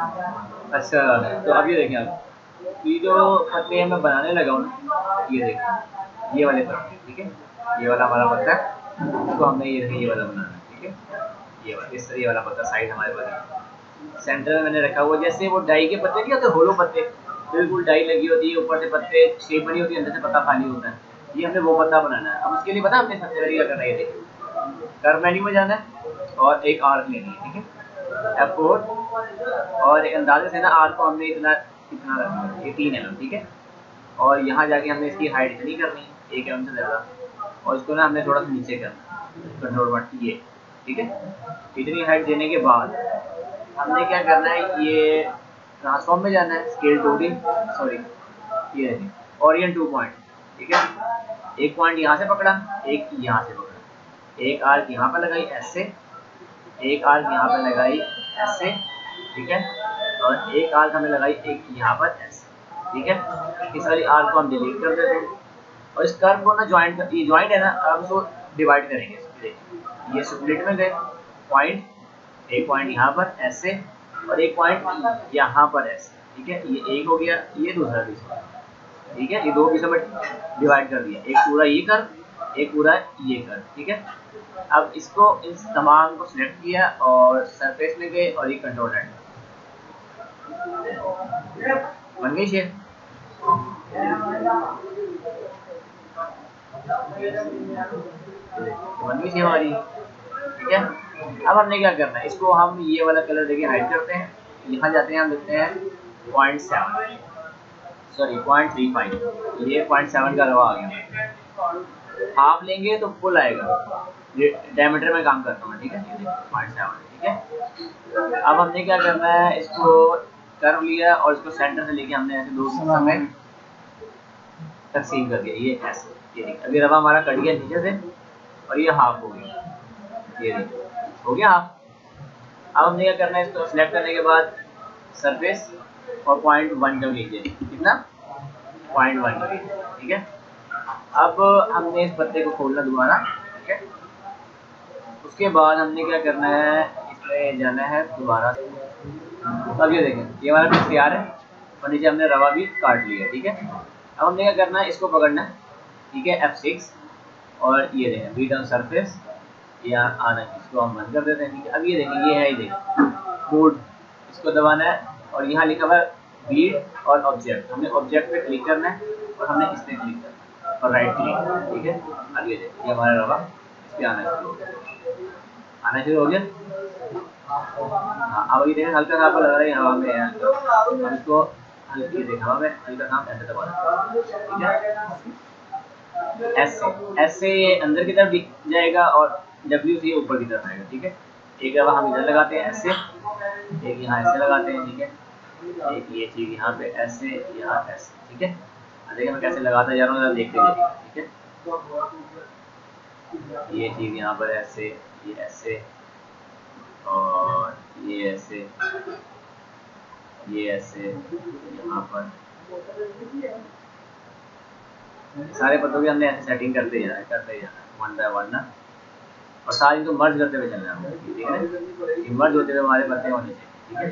अच्छा तो अब ये देखें आप। ये जो पत्ते मैं बनाने लगा हूँ ये देखें। ये वाले पत्ते, ठीक है? ये वाला हमारा पत्ता है इसको हमने ये देखें, ये वाला बनाना है, ठीक है? ये वाला, इस तरह ये वाला पत्ता साइज़ हमारे पास सेंटर में मैंने रखा हुआ, जैसे वो डाई के पत्ते नहीं होते होलो पत्ते। बिल्कुल डाई लगी होती है, ऊपर से पत्ते शेप बनी होती है, अंदर से पत्ता खाली होता है। ये हमने वो पत्ता बनाना है। अब उसके लिए पता हमने सबसे पहले क्या करना है, ये देखिए कर्व मेन्यू में जाना है और एक आर्क लेनी है, ठीक है? एफ़ और एक अंदाजे से ना आर्क को हमने इतना इतना रखना है। तीन एम ठीक है? और यहाँ जाके हमने इसकी हाइट इतनी करनी है एक एम से ज़्यादा। और इसको ना हमने थोड़ा सा नीचे करना कंट्रोल बट ये, ठीक है? इतनी हाइट देने के बाद हमने क्या करना है, ये ट्रांसफॉर्म में जाना है स्केल टू सॉरी ये ओरियन टू पॉइंट ठीक है? एक पॉइंट यहाँ से पकड़ा, एक यहाँ से पकड़ा। एक आर्क यहाँ पर लगाई ऐसे एक आर्क यहाँ पर लगाई ऐसे ठीक है? और एक आर्क हमें लगाई एक यहाँ पर ऐसे ठीक है? इस वाली आर्क को हम डिलीट कर देते हैं। और इस कर्व को ना ज्वाइंट ये ज्वाइंट है ना हम इसको डिवाइड करेंगे ये स्प्लिट में गए। पॉइंट एक पॉइंट यहाँ पर ऐसे और एक पॉइंट यहाँ पर ऐसे ठीक है? ये एक हो गया, ये दूसरा पीस ठीक है? ये दो पीसों में डिवाइड कर दिया। एक पूरा ये कर, एक पूरा ये कर, ठीक है? अब इसको, इस तमाम को सिलेक्ट किया और सरफेस में गए और ये कंट्रोल एंड बन गई शेप बन गई शेप हमारी। ठीक है? अब हमने क्या करना है? इसको हम ये वाला कलर देखिए हाइड करते हैं। यहाँ जाते हैं, हम लिखते हैं point seven sorry point three five ये पॉइंट सेवन का रवा आ गया। हाफ़ लेंगे तो फुल आएगा। डायमीटर में काम करता हूँ ठीक है? पॉइंट सेवन ठीक है? अब हमने क्या करना है? इसको कर्व लिया और इसको सेंटर से लेके हमने ऐसे दो समय तकसीम कर दिया। ये ऐसे ये देखिए अभी रवा हमारा कट गया नीचे से और ये हाफ़ हो गया। ये देखिए हो गया हाफ़ अब हमने क्या करना है इसको सिलेक्ट करने के बाद सरफेस और पॉइंट वन कर लीजिए कितना? पॉइंट वन कर लीजिए ठीक है? अब हमने इस पत्ते को खोलना दोबारा। ठीक है? उसके बाद हमने क्या करना है? इसमें जाना है दोबारा तो अब ये देखें। ये हमारा पीस तैयार है, और नीचे हमने रवा भी काट लिया, ठीक है? अब हमने क्या करना है, इसको पकड़ना है, ठीक है एफ़ सिक्स और ये देखें बीट ऑन सरफेस या आना इसको हम बंद कर देते हैं, ठीक है? अब ये देखें, ये है, ये देखें मोड इसको दबाना है, और यहाँ लिखा हुआ है बीट और ऑब्जेक्ट हमने ऑब्जेक्ट पे क्लिक करना है, और हमने इस पर क्लिक करना है, और राइट क्लिक ठीक है? अब ये देखिए ये हमारा रवा, इस पर आना शुरू हो गया। आना शुरू हो गया? अब ये देखें, हल्का सा आपको लग रहा है हवा में अब इसको हल्की देखें हवा में हल्का सा ऐसे दबा ठीक है? ऐसे ऐसे ये अंदर की तरफ़ जाएगा और डब्ल्यू से ऊपर की तरफ़ आएगा, ठीक है? एक दफ़ा हम इधर लगाते हैं ऐसे एक यहाँ ऐसे लगाते हैं, ठीक है? एक ये चीज़ यहाँ पे ऐसे यहाँ ऐसे ठीक है? देखिए मैं कैसे लगाता जा रहा हूँ देखते देखिए ठीक है? ये चीज़ यहाँ पर ऐसे ये ऐसे और ये ऐसे ये ऐसे यहाँ पर। सारे पत्तों की हमने ऐसे सेटिंग करते जाना है करते जाना है वन बाय वन ना। और सारी को मर्ज करते हुए चलना है ठीक है मर्ज होते हुए हमारे पत्ते होने चाहिए, ठीक है?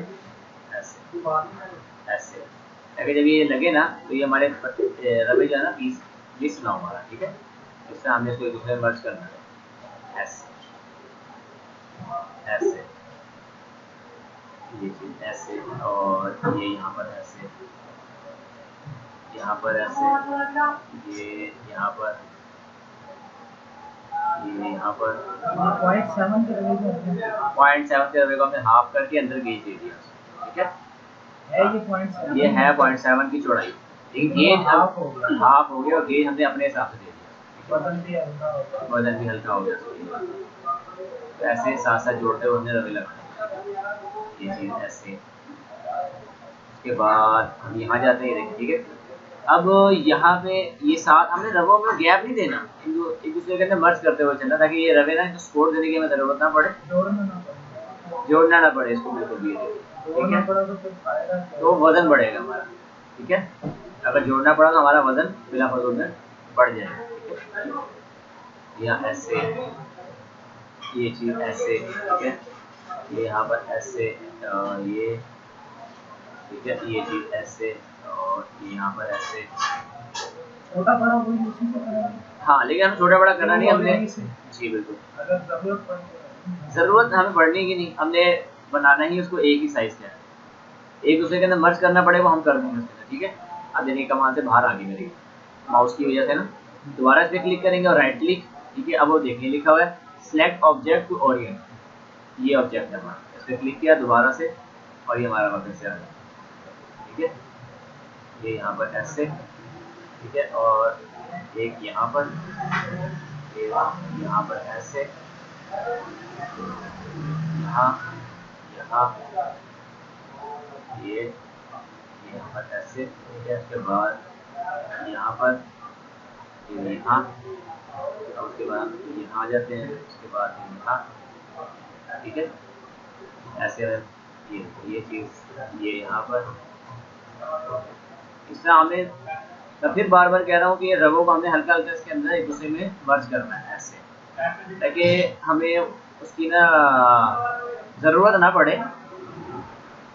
ऐसे ऐसे। अगर जब ये लगे ना तो ये हमारे रवे जो है ना पीस मिस ना हमारा ठीक है? इससे हमने इसको एक दूसरे मर्ज करना है। ऐसे। ऐसे ये चीज़ ऐसे और ये यहाँ पर ऐसे यहाँ पर ऐसे ये यहाँ पर ये यहाँ पर। पॉइंट सेवन के रवे हमने हाफ़ करके अंदर गेज दे दिया। ठीक है? है ये पॉइंट सेवन है पॉइंट सेवन की चौड़ाई। लेकिन गेज हाफ़ हो गया। हाफ़ हो गया और गेज हमने अपने हिसाब से दे दिया। वज़न भी हल्का हो गया। तो ऐसे साथ साथ जोड़ते हुए हमने रवे लगाए ये चीज़ ऐसे। उसके बाद हम यहाँ जाते हैं देखिए ठीक है? अब यहाँ पे ये साथ हमने रवों में गैप नहीं देना। एक एक दूसरे के अंदर मर्ज करते हुए चलना ताकि ये रवे ना तो स्कोर देने की हमें ज़रूरत ना पड़े। जोड़ना ना पड़े इसको बिल्कुल भी ठीक है? तो तो वज़न बढ़ेगा हमारा ठीक है? अगर जोड़ना पड़ा तो हमारा वज़न बिला फजूल में बढ़ जाएगा ठीक है? या ऐसे। ये चीज़ ऐसे ठीक है? ये यहाँ पर ऐसे ये ठीक है? ये चीज़ ऐसे और यहाँ पर ऐसे। छोटा बड़ा करेंगे हाँ लेकिन हमें छोटा बड़ा करना नहीं हमने। जी बिल्कुल। ज़रूरत हमें पड़ने की नहीं हमने बनाना ही उसको एक ही साइज़ का एक दूसरे के अंदर मर्ज करना पड़ेगा हम कर देंगे उसके ठीक है? अब देखिए कमान से बाहर आ गई मेरी माउस की वजह से ना। दोबारा इस पर क्लिक करेंगे और राइट क्लिक ठीक है? अब वो देखिए लिखा हुआ है। सिलेक्ट ऑब्जेक्ट टू ओरिएंट ये ऑब्जेक्ट है हमारा। इस पर क्लिक किया दोबारा से और ये हमारा वापस से आ गया। ठीक है? ये यहाँ पर ऐसे ठीक है? और एक यहाँ पर। ये यहाँ पर ऐसे यहाँ यहाँ। ये यहाँ पर ऐसे ठीक है? उसके बाद यहाँ पर ये यहाँ उसके बाद यहाँ आ जाते हैं, उसके बाद यहाँ, ठीक है? ऐसे ये ये चीज़, ये यहाँ पर। इसमें फिर बार बार कह रहा हूँ कि ये रबों को हमें हल्का हल्का इसके अंदर एक दूसरे में मर्ज करना है, ऐसे। ताकि हमें उसकी ना, ज़रूरत ना पड़े।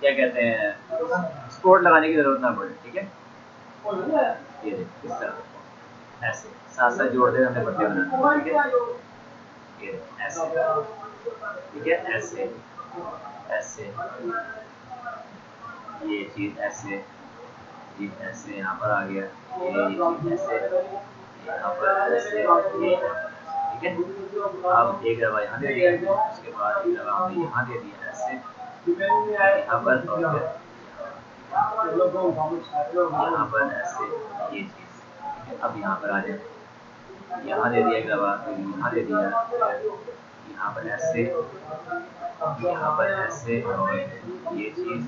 क्या कहते हैं? स्पोर्ट लगाने की ज़रूरत ना पड़े, ठीक है? ये इस तरह। ऐसे। साथ साथ जोड़ते हुए हमने पत्ते बनाने ठीक है? ऐसे। ठीक है, ऐसे। ऐसे। ये चीज़ ऐसे। ये ऐसे, यहाँ पर आ गया। ये चीज़ ऐसे। यहाँ पर ऐसे। ये। ठीक है? अब एक दवा यहाँ दे दिया। उसके बाद एक दवा हमने यहाँ दे दिया। ऐसे। यहाँ पर यहाँ पर ऐसे। अब यहाँ पर आ जाए। यहाँ दे दिया एक दवा यहाँ दे दिया। यहाँ पर ऐसे, यहाँ पर ऐसे, और ये चीज़।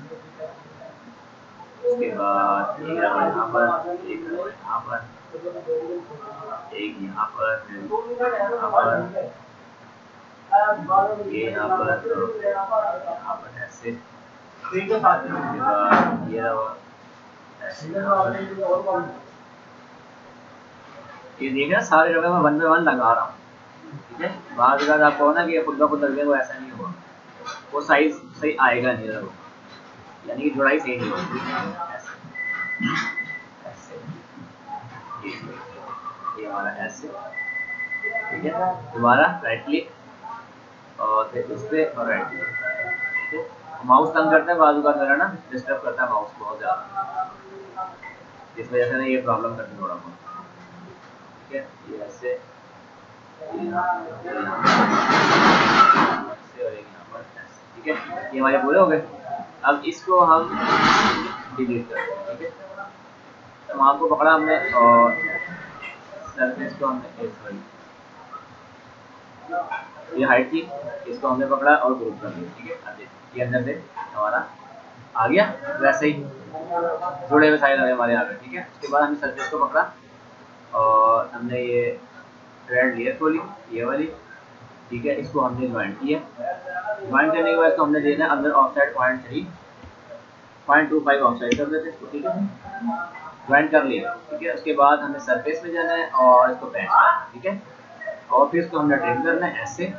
उसके बाद एक रबड़ यहाँ पर, एक रबड़ यहाँ पर, एक यहाँ पर यहाँ पर ये यहाँ पर यहाँ पर ऐसे। उसके बाद ये रबड़ ऐसे। ये देखना सारे जगह मैं वन बाई वन लगा रहा हूँ। ठीक है? बाद अगर आपको हो ना कि खुद का खुद लग जाए वो ऐसा नहीं होगा। वो साइज़ सही आएगा नहीं रबड़ यानी कि जुड़ाई सही नहीं होगी। ऐसे। ठीक है? दोबारा राइट क्लिक और फिर उस पर और राइट क्लिक माउस तंग करता है, बाजू का मेरा ना? डिस्टर्ब करता है माउस बहुत ज़्यादा। इस वजह से ना ये प्रॉब्लम करती है थोड़ा बहुत। है ये है हमारे पूरे हो गए अब इसको हम डिलीट करते हैं ठीक है तो को पकड़ा हमने और सरफेस को हमने ये हाइट थी इसको हमने पकड़ा और ग्रुप कर दिया ठीक है ये अंदर से हमारा आ गया वैसे ही जुड़े हुए साइड हमारे आ गए ठीक है उसके बाद हमने सरफेस को पकड़ा और हमने ये रेड लेयर खोली ये वाली। ठीक है, इसको हमने ज्वाइंट किया। ज्वाइंट करने के बाद इसको हमने देना अंदर offset point three point two five offset कर देते इसको ठीक है। ज्वाइंट कर लिया, ठीक है। उसके बाद हमें सरफेस में जाना है और इसको करना है, ठीक है। और फिर इसको हमने ट्रिम करना है, ऐसे।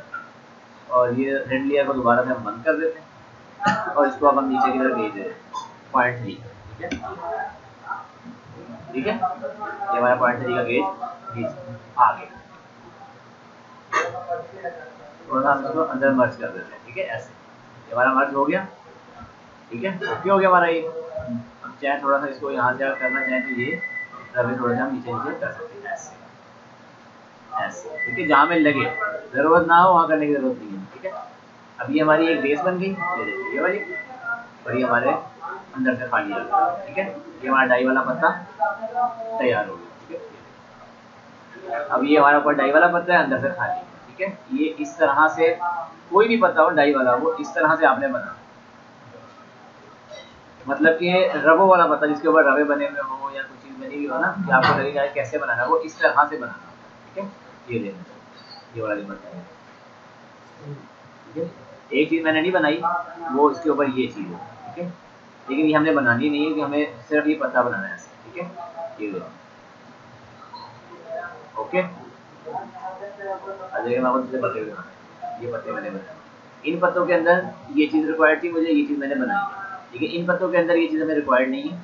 और ये रेड लेयर को दोबारा से हम बंद कर देते हैं। और इसको अब हम नीचे की तरफ़ भेज हैं पॉइंट थ्री ठीक है। ठीक है? ये हमारा पॉइंट थ्री का गेज बीच आ गया थोड़ा सा हम इसको अंदर मर्ज कर देते हैं, ठीक है, ऐसे। ये हमारा मर्ज हो गया, ठीक है? ओके हो गया हमारा ये? अब चाहे थोड़ा सा इसको यहाँ से करना चाहें तो ये रबे थोड़ा सा हम नीचे नीचे कर सकते हैं, ऐसे। ऐसे, ठीक है? जहाँ में लगे। ज़रूरत ना हो, वहाँ करने की ज़रूरत नहीं है, ठीक है? अब ये हमारी एक बेस बन गई, ये देखिए, ये वाली। और ये हमारे अंदर से खाली आ गया ठीक है? ये हमारा डाई वाला पत्ता तैयार हो गया अब ये हमारा ऊपर डाई वाला पत्ता है, अंदर से खाली, ठीक है? ये इस तरह से, कोई भी पत्ता हो, डाई वाला वो इस तरह से आपने बना। मतलब कि रबो वाला पत्ता, जिसके ऊपर रवे बने हुए हो या कुछ चीज़ बनी हुई हो ना, कि आपको लगेगा कैसे बनाना वो इस तरह से बनाना ठीक है? ये देखो ये वाला जो पत्ता है, ठीक है? एक चीज़ मैंने नहीं बनाई, वो इसके ऊपर ये चीज़ है, ठीक है? लेकिन ये हमने बनानी नहीं है कि हमें सिर्फ़ ये पत्ता बनाना है, ठीक है? ये ओके? देखिए मैं पत्ते भी ये पत्ते मैंने बनाए। इन पत्तों के अंदर ये चीज़ रिक्वायर्ड थी, मुझे ये चीज़ मैंने बनाई ठीक है? इन पत्तों के अंदर ये चीज़ हमें रिक्वायर्ड नहीं है।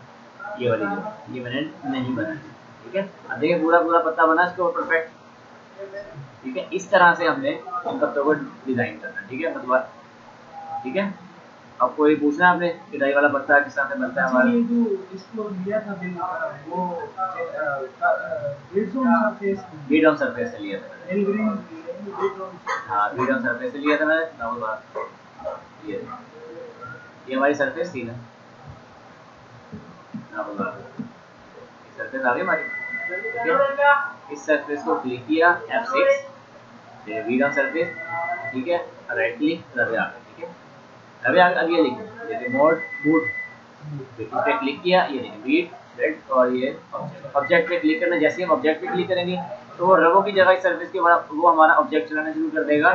ये वाली जो, ये मैंने नहीं बनाई ठीक है? अब देखिए पूरा पूरा पत्ता बना इसके ऊपर परफेक्ट ठीक है? इस तरह से हमने इन पत्तों को डिज़ाइन करना ठीक है? मतलब ठीक है? अब कोई पूछना आपने कि डाई वाला पत्ता किस तरह से बनता है हमारा? जो इसको लिया था बिल वो डेढ़ सौ सरफेस। बीड ऑन सरफेस से लिया था डेढ़ सौ हाँ ऑन सरफेस से लिया था मैंने। नॉर्मल बात। ये। ये हमारी सरफेस थी ना। नॉर्मल बात। ये सरफेस आ गई हमारी। इस सरफेस को क्लिक किया F6 फिर बीड ऑन सरफेस। ठीक है? राइट क्लिक आ गए ठीक है? आ अब ये लिखें जैसे मोड बूट इस पे क्लिक किया, ये देखिए बीट रेड और ये ऑब्जेक्ट पे क्लिक करना, जैसे हम ऑब्जेक्ट पे क्लिक करेंगे तो वो रवो की जगह इस सर्विस के बाद वो हमारा ऑब्जेक्ट चलाना शुरू कर देगा।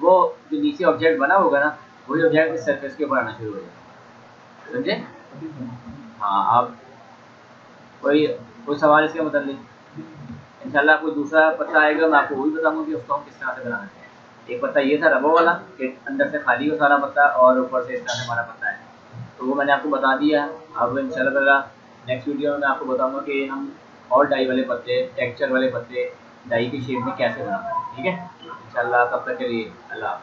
वो जो नीचे ऑब्जेक्ट बना होगा ना, वही ऑब्जेक्ट इस सर्फेस के ऊपर आना शुरू हो जाएगा। समझे? हाँ आप कोई कोई सवाल इसके मतलब इंशाल्लाह कोई दूसरा पता आएगा, मैं आपको वही बताऊँगा कि उसको हम किस तरह से बनाना है। एक पत्ता ये था रबो वाला, कि अंदर से खाली हो सारा पत्ता और ऊपर से इस तरह हमारा पत्ता है। तो वो मैंने आपको बता दिया। अब इन नेक्स्ट वीडियो में मैं आपको बताऊँगा कि हम और डाई वाले पत्ते टेक्चर वाले पत्ते, डाई की शेप में कैसे बनाते हैं, ठीक है? इंशाल्लाह तब तक के लिए अल्लाह